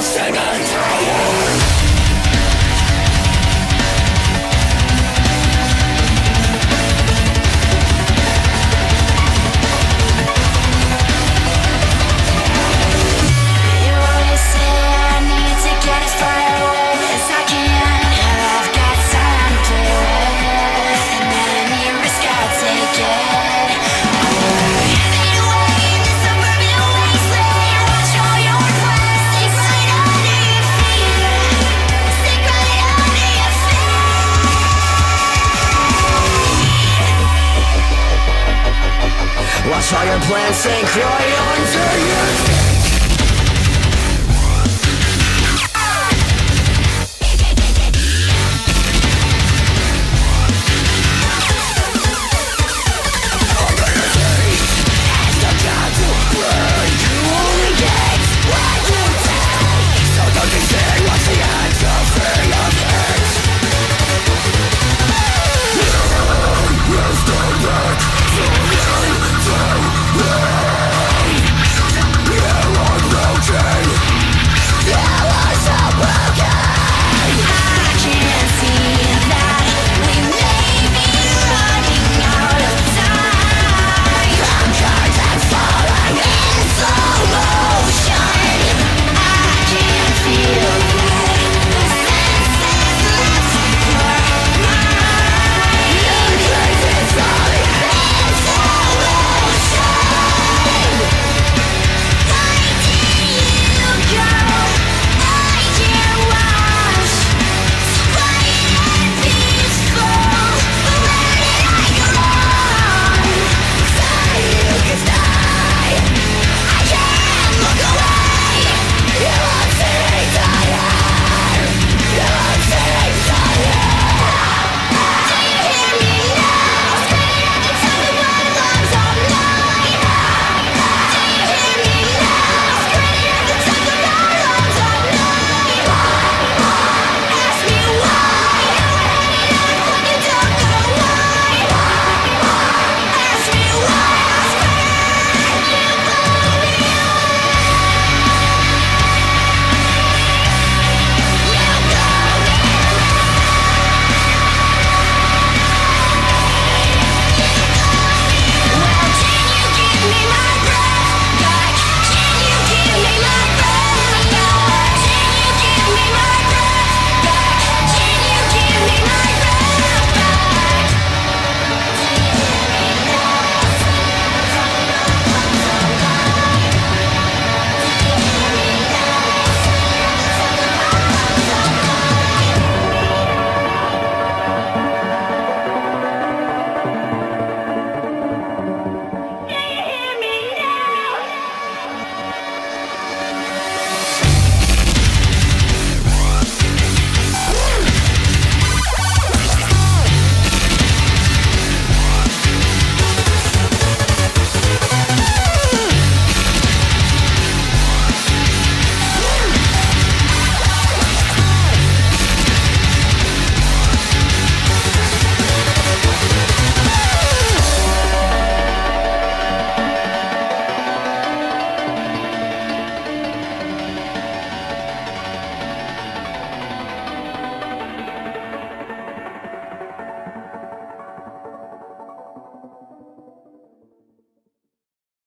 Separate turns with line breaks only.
second time
giant plants and cry
under you.